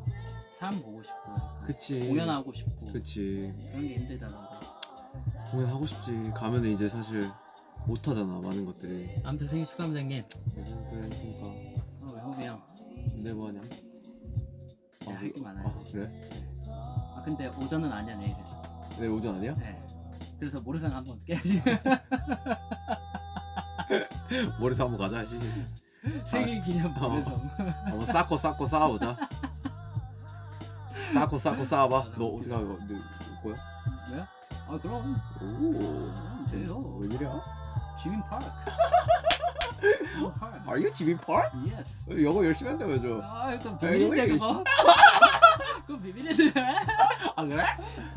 사람 보고 싶고 그치. 공연하고 싶고 그치. 그런 게 힘들잖아. 공연하고 싶지. 가면 이제 사실 못 하잖아 많은 것들이. 아무튼 생일 축하합니다 형님. 그래 그러니까. 어, 왜 호비 형. 근데 뭐 하냐? 네, 할게 많아요. 아, 그래? 아 근데 오전은 아니야 내일은. 내일 오전 아니야? 네. 그래서 모래상 한번 깨야지. 머리서 *laughs* 한번 가자. 씨. 생일 기념 어. 모래성. 한번 쌓고 쌓고 쌓아보자. 쌓고 쌓고 쌓아봐. 너 어떻게 하고 너 거야? 뭐야? 아 그럼 오. 그럼 돼요. 웬일이야? 지민 파크. 파크. Are you 지민 펄? Yes. 영어 열심히 한다며줘. 아 이거 비밀인데 그거. *laughs* 그거 비밀인데. 아 그래?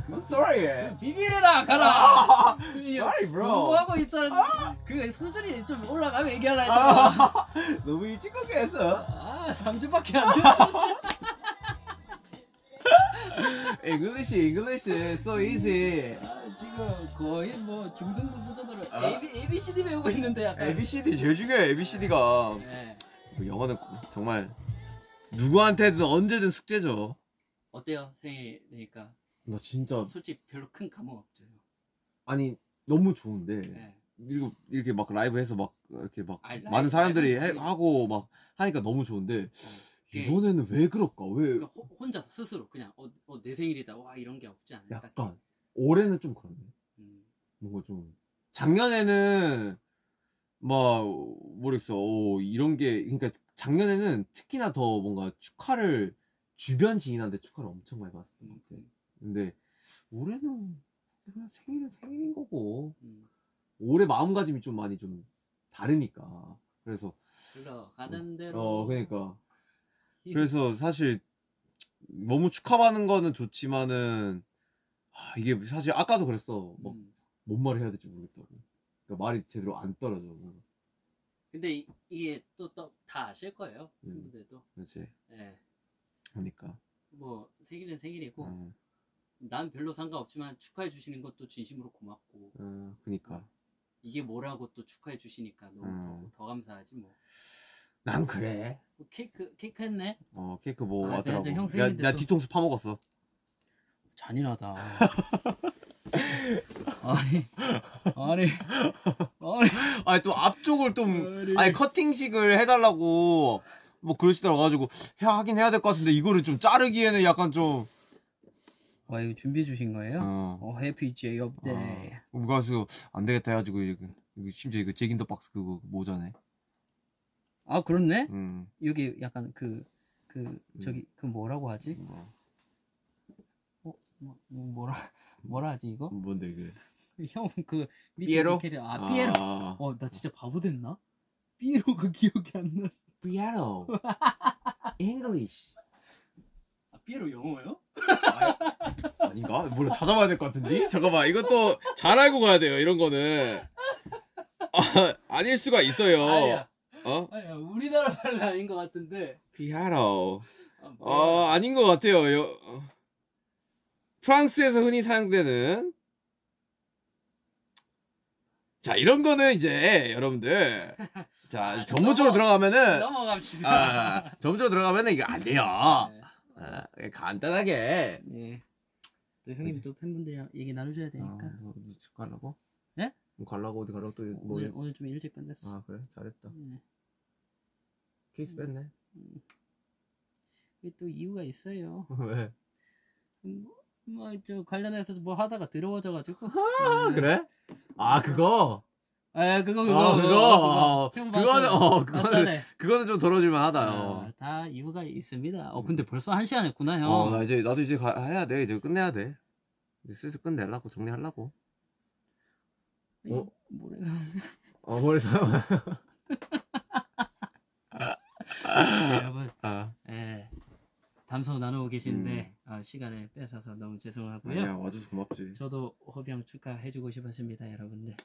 I'm sorry. 비밀이라 가라. Sorry, bro. 공부하고 있던 그 수준이 좀 올라가면 얘기하라 했잖아. 아, *laughs* 너무 일찍 하게 했어. 아 3주밖에 안 돼. *laughs* English, English, so easy. 아, 지금 거의 뭐 중등부 수준으로 아. A B A B C D 배우고 있는데 약간. A, B, C, D 제일 중요해. A, B, C, D가. 네. 영어는 정말 누구한테든 언제든 숙제죠. 어때요 생일이니까 나 진짜 솔직히 별로 큰 감흥 없죠. 아니 너무 좋은데 네. 그리고 이렇게 막 라이브해서 막 이렇게 막 아니, 많은 라이브- 사람들이 라이브 해, 하고 막 하니까 너무 좋은데 이게- 이번에는 왜 그럴까? 왜 그러니까 호, 혼자서 스스로 그냥 어, 어, 내 생일이다 와 이런 게 없지 않을까? 약간 올해는 좀 그렇네. 음, 뭔가 좀 작년에는 막 모르겠어. 오, 이런 게 그러니까 작년에는 특히나 더 뭔가 축하를 주변 지인한테 축하를 엄청 많이 받았던 것 같아. 음, 근데 올해는 그냥 생일은 생일인 거고 음. 올해 마음가짐이 좀 많이 좀 다르니까 그래서 흘러가는 대로. 어 그러니까 그래서 사실 너무 축하받는 거는 좋지만은 아, 이게 사실 아까도 그랬어 막 음. 뭔 말을 해야 될지 모르겠다고 그러니까 말이 제대로 안 떨어져 근데 이, 이게 또또다 아실 거예요. 음. 분들도. 그렇지 예. 그러니까 뭐 생일은 생일이고 어, 난 별로 상관없지만 축하해 주시는 것도 진심으로 고맙고 어, 그러니까 이게 뭐라고 또 축하해 주시니까 너무 음. 더, 더 감사하지 뭐. 난 그래 뭐 케이크 케이크 했네. 어 케이크 뭐 아, 왔더라고 근데 형 야, 생일인데 나 또- 뒤통수 파먹었어 잔인하다. *laughs* 아니, 아니, 아니. 아니 또 앞쪽을 좀 아니. 커팅식을 해달라고 뭐 그러시더라 가지고 해 하긴 해야 될 것 같은데 이거를 좀 자르기에는 약간 좀 와 이거 준비해 주신 거예요? 어. 어 happy j-hope day. 어, 그래서 안 되겠다 해가지고 이거, 이거 심지어 이거 Jack In The Box 그거 모자네. 아 그렇네. 음. 여기 약간 그 그 저기 그 뭐라고 하지? 뭐, 어, 뭐, 뭐 뭐라 *laughs* 뭐라 하지 이거? 뭔데 이게? 형그 밑에 삐에로? 그 캐릭터- 아 삐에로. 아, 어 나 진짜 바보 됐나? 삐에로가 기억이 안 나. 피아노 *laughs* English 아, 삐에로 영어요? 아닌가? 몰라 찾아봐야 될 것 같은데? 잠깐만 이것도 잘 알고 가야 돼요 이런 거는 아, 아닐 수가 있어요 아니야. 어? 아니야. 우리나라 말은 아닌 것 같은데. 피아노 아, 어. 아닌 것 같아요 여- 어. 프랑스에서 흔히 사용되는 자 이런 거는 이제 여러분들 자 *laughs* 아, 전문적으로 넘어- 들어가면은 넘어갑시다. 아, 전문적으로 들어가면은 이거 안 돼요 네. 아, 간단하게 네. 또 형님 또 팬분들이랑 얘기 나눠줘야 되니까. 아, 너 어디 집 가려고? 네? 뭐 가려고 어디 가려고 또 뭐 오늘 오늘 좀 일찍 끝냈어. 아 그래 잘했다 네. 케이스 뺐네 이게 또 이유가 있어요. *laughs* 왜? 뭐저 관련해서 뭐 하다가 더러워져가지고. *laughs* 아 네. 그래? 아 그거 아 그거 그거 아 그거 어, 형 그거는 봤잖아. 어 그거는. 그거는 좀 덜어질만 하다 아, 어. 다 이유가 있습니다. 어 근데 벌써 한 시간 했구나 형. 어, 나 이제 나도 이제 가, 해야 돼. 이제 끝내야 돼. 이제 슬슬 끝내려고 정리하려고. 어? 뭐래? 어, 그래 *laughs* 서 여러분, 아, 예, 담소 나누고 계시는데 아, 시간을 뺏어서 너무 죄송하고요. 음. 아니야 와줘서 고맙지. 저도 호병 축하해주고 싶었습니다, 여러분들.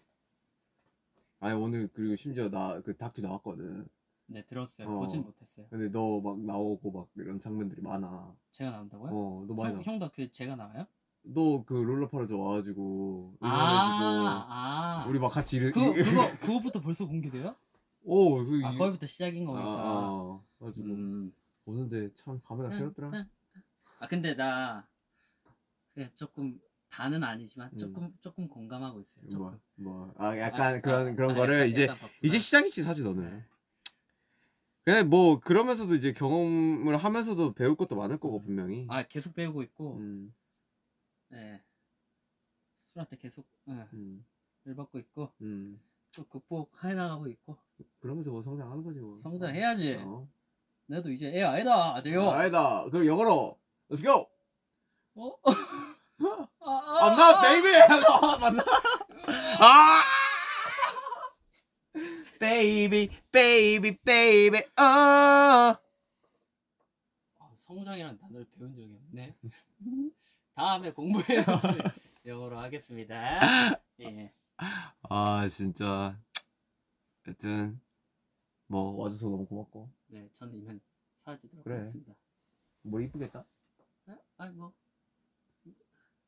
아니 오늘 그리고 심지어 나 그 다큐 나왔거든. 네 들었어요. 어. 보진 못했어요. 근데 너 막 나오고 막 이런 장면들이 많아. 제가 나온다고요? 어, 너 많이 형, 나. 형도 그 제가 나와요? 너 그 롤러파로 와가지고 아, 응원해주고 아. 우리 막 같이 이르. 그거 *laughs* 그거 그거부터 벌써 공개돼요? 오, 그 아 이- 거기부터 시작인 아, 거니까. 아, 가지고 음. 오는데 참 감회가 새롭더라. 아 근데 나 그래 조금 다는 아니지만 음. 조금 조금 공감하고 있어요. 조금. 뭐, 뭐, 아, 약간 아, 그런 아, 그런 아, 거를 약간- 이제 약간. 이제 시작이지 사실 너는. 그냥 뭐 그러면서도 이제 경험을 하면서도 배울 것도 많을 거고 분명히. 아 계속 배우고 있고, 음, 네. 스스로한테 계속 예, 음, 일 받고 있고 음. 또 극복해 나가고 있고 그러면서 뭐 성장하는 거지 뭐. 성장해야지. 어. 나도 이제 애 아니다, 아재요. 아, 아니다. 그럼 영어로. Let's go. 어? *laughs* 아, 아, I'm not baby. *laughs* 아, 맞나? 아! baby, baby, baby. 어. 아, 성장이라는 단어를 배운 적이 없네. *laughs* 다음에 공부해요. 영어로 하겠습니다. 예. *laughs* 아 진짜. 하여튼 뭐 와줘서 너무 고맙고. 네, 저는 이만 사라지도록 그래. 하겠습니다. 뭐 이쁘겠다. 아, 아니 뭐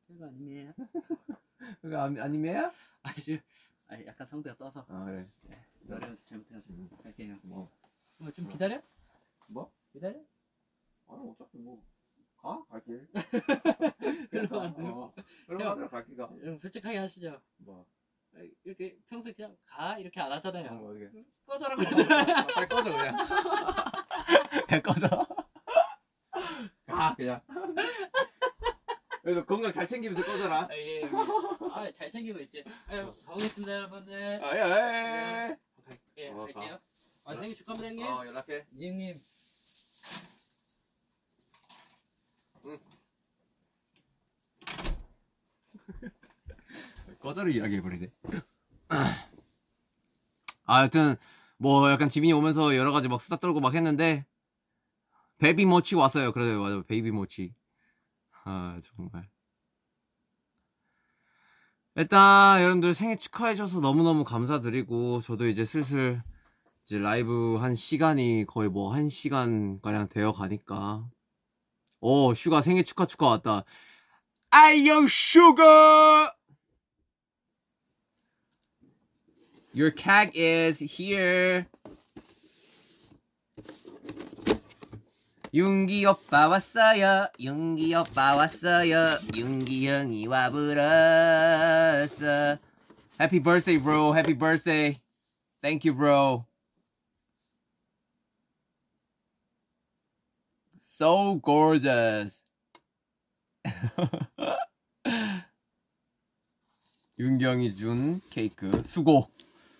별거 아니에요. *laughs* 그거 아니- 아니메야? *laughs* 아 지금 아, 약간 상대가 떠서 아 그래. 노래를 잘못해가지고 갈게요. 뭐 뭐좀 기다려? 뭐? 기다려? 아니 어차피 뭐 가? 안 돼요. 어, 그럼 형. 하더라 갈게 가. 형 솔직하게 하시죠. 뭐? 아, 이렇게 평소에 그냥 가 이렇게 안 하잖아요. 어, 어떻게? 꺼져라 꺼져라. 빨리 꺼져 그냥. *laughs* 그냥 꺼져. 가 그냥. 그래도 건강 잘 챙기면서 꺼져라. 아, 예, 예. 아, 잘 챙기고 있지. 아유, 가보겠습니다, 여러분들. 아예. 갈게, 어, 갈게요. 아, 생일 축하합니다, 형님. 어 연락해. 형님. 꺼져를 이야기해버리네. 아, 하여튼 뭐 약간 지민이 오면서 여러 가지 막 수다 떨고 막 했는데 baby mochi 왔어요. 그래 맞아 baby mochi. 아 정말. 일단 여러분들 생일 축하해줘서 너무너무 감사드리고 저도 이제 슬슬 이제 라이브 한 시간이 거의 뭐 한 시간 가량 되어 가니까 오 슈가 생일 축하 축하 왔다. Ayo 슈가. Your cat is here. 윤기 오빠 왔어요. 윤기 오빠 왔어요. 윤기 형이 와불었어. Happy birthday, bro. Happy birthday. Thank you, bro. So gorgeous. 윤경이 준 케이크 수고.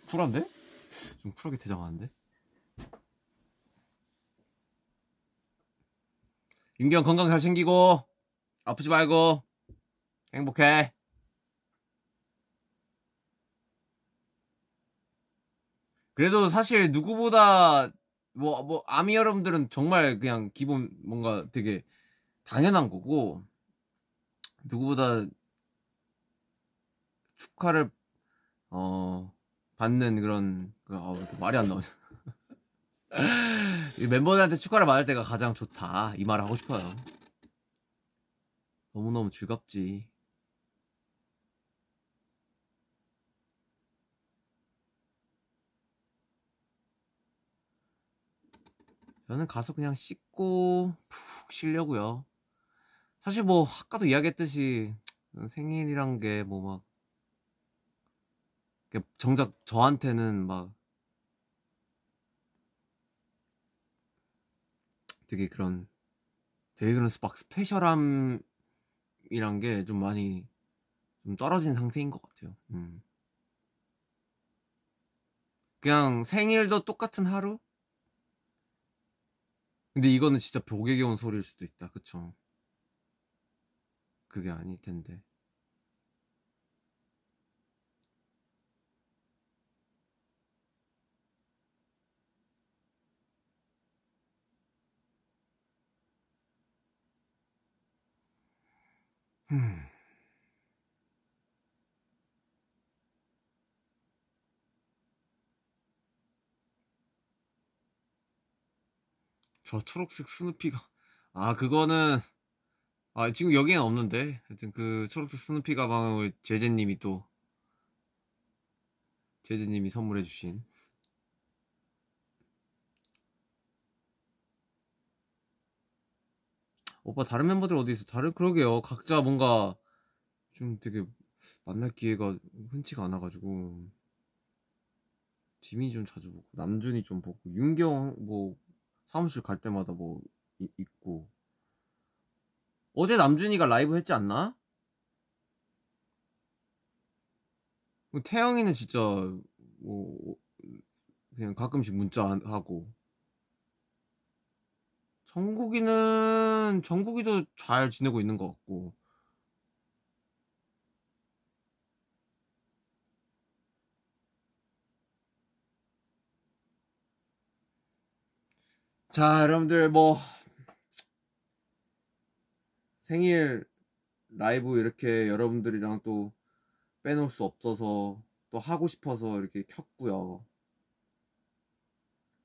쿨한데? 좀 쿨하게 대장하는데? 윤경 건강 잘 챙기고 아프지 말고 행복해. 그래도 사실 누구보다 뭐, 뭐, 아미 여러분들은 정말 그냥 기본 뭔가 되게 당연한 거고, 누구보다 축하를, 어, 받는 그런, 그, 아, 왜 이렇게 말이 안 나오냐. *laughs* 이 멤버들한테 축하를 받을 때가 가장 좋다. 이 말을 하고 싶어요. 너무너무 즐겁지. 저는 가서 그냥 씻고 푹 쉬려고요. 사실 뭐 아까도 이야기했듯이 생일이란 게 뭐 막 정작 저한테는 막 되게 그런 되게 그런 막 스페셜함이란 게 좀 많이 좀 떨어진 상태인 것 같아요. 음. 그냥 생일도 똑같은 하루? 근데 이거는 진짜 벽에 겨운 소리일 수도 있다. 그쵸? 그게 아닐 텐데. 음. 저 초록색 스누피가 아 그거는 아 지금 여기엔 없는데 하여튼 그 초록색 스누피 가방을 제제님이 또 제제님이 선물해 주신 오빠 다른 멤버들 어디 있어? 다른 그러게요. 각자 뭔가 좀 되게 만날 기회가 흔치가 않아가지고 지민이 좀 자주 보고 남준이 좀 보고 윤경 뭐 사무실 갈 때마다 뭐 이- 있고 어제 남준이가 라이브 했지 않나? 뭐 태영이는 진짜 뭐 그냥 가끔씩 문자 하고 정국이는 정국이도 잘 지내고 있는 것 같고. 자 여러분들 뭐 생일 라이브 이렇게 여러분들이랑 또 빼놓을 수 없어서 또 하고 싶어서 이렇게 켰고요.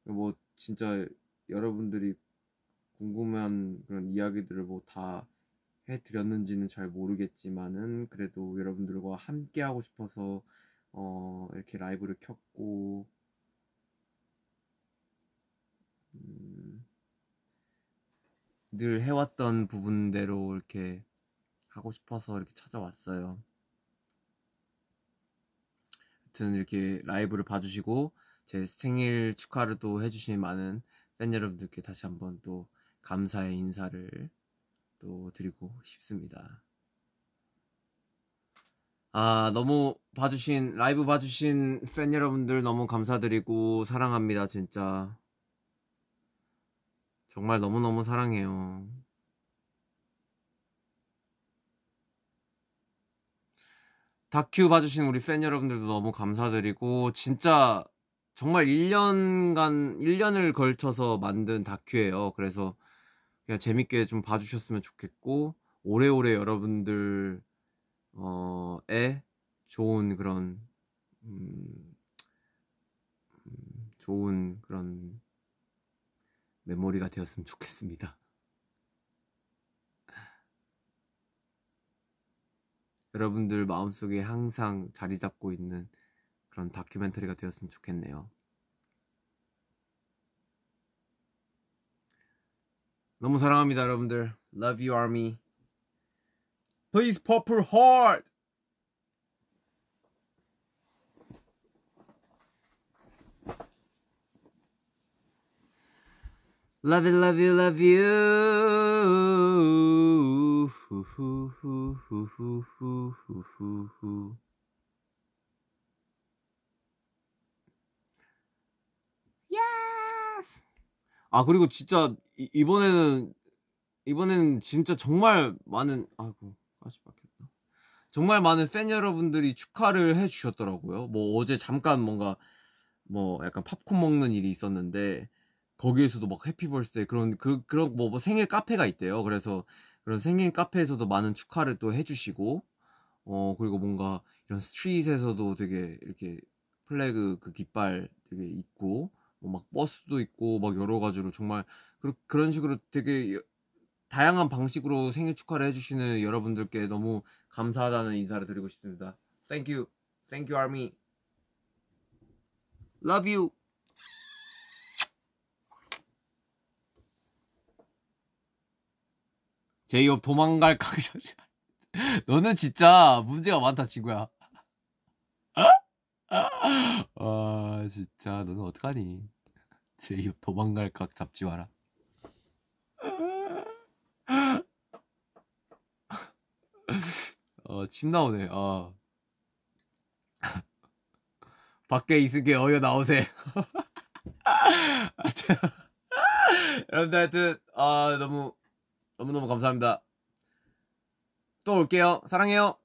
뭐 진짜 여러분들이 궁금한 그런 이야기들을 뭐 다 해드렸는지는 잘 모르겠지만은 그래도 여러분들과 함께 하고 싶어서 어 이렇게 라이브를 켰고 음, 늘 해왔던 부분대로 이렇게 하고 싶어서 이렇게 찾아왔어요. 하여튼 이렇게 라이브를 봐주시고 제 생일 축하를 또 해주신 많은 팬 여러분들께 다시 한번 또 감사의 인사를 또 드리고 싶습니다. 아, 너무 봐주신, 라이브 봐주신 팬 여러분들 너무 감사드리고 사랑합니다, 진짜. 정말 너무너무 사랑해요. 다큐 봐주신 우리 팬 여러분들도 너무 감사드리고, 진짜 정말 1년간, 1년을 걸쳐서 만든 다큐예요. 그래서 그냥 재밌게 좀 봐주셨으면 좋겠고, 오래오래 여러분들, 어, 에 좋은 그런, 음, 음, 좋은 그런 메모리가 되었으면 좋겠습니다. 여러분들 마음속에 항상 자리 잡고 있는 그런 다큐멘터리가 되었으면 좋겠네요. 너무 사랑합니다, 여러분들. Love you, army. Please, purple heart. Love you, love you, love you. Yes. 아 그리고 진짜 이, 이번에는 이번에는 진짜 정말 많은 아이고 까지 박혔다. 정말 많은 팬 여러분들이 축하를 해 주셨더라고요. 뭐 어제 잠깐 뭔가 뭐 약간 팝콘 먹는 일이 있었는데 거기에서도 막 happy birthday 그런 그 그런 뭐, 뭐 생일 카페가 있대요. 그래서 그런 생일 카페에서도 많은 축하를 또 해주시고 어 그리고 뭔가 이런 street에서도 되게 이렇게 플래그 그 깃발 되게 있고 뭐 막 버스도 있고 막 여러 가지로 정말 그런 식으로 되게 여- 다양한 방식으로 생일 축하를 해주시는 여러분들께 너무 감사하다는 인사를 드리고 싶습니다. Thank you, thank you, Army. Love you. 제이홉 도망갈 각이 너는 진짜 문제가 많다 친구야. 아 진짜 너는 어떡하니? 제이홉 도망갈 각 잡지 마라. 어 침 나오네. 어. *laughs* 밖에 있을게 어여 나오세. *laughs* 하여튼, 여러분들 하여튼 아 너무 너무 너무 감사합니다. 또 올게요. 사랑해요.